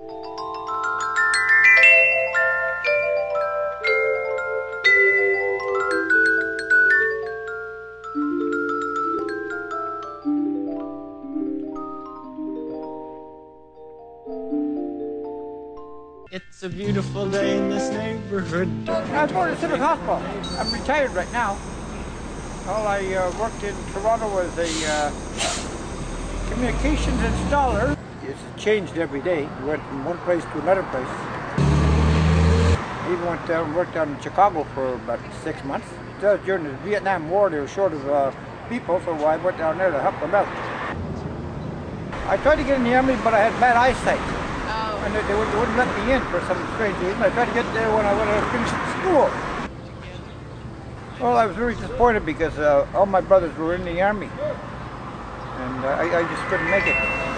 It's a beautiful day in this neighborhood. I was born at Civic Hospital. I'm retired right now. Well, I uh, worked in Toronto as a uh, communications installer. It's changed every day. We went from one place to another place. I even went down and worked down in Chicago for about six months. Just during the Vietnam War, they were short of uh, people, so I went down there to help them out. I tried to get in the army, but I had bad eyesight. Oh. And they, they, wouldn't, they wouldn't let me in for some strange reason. I tried to get there when I, when I finished school. Well, I was very disappointed because uh, all my brothers were in the army. And uh, I, I just couldn't make it.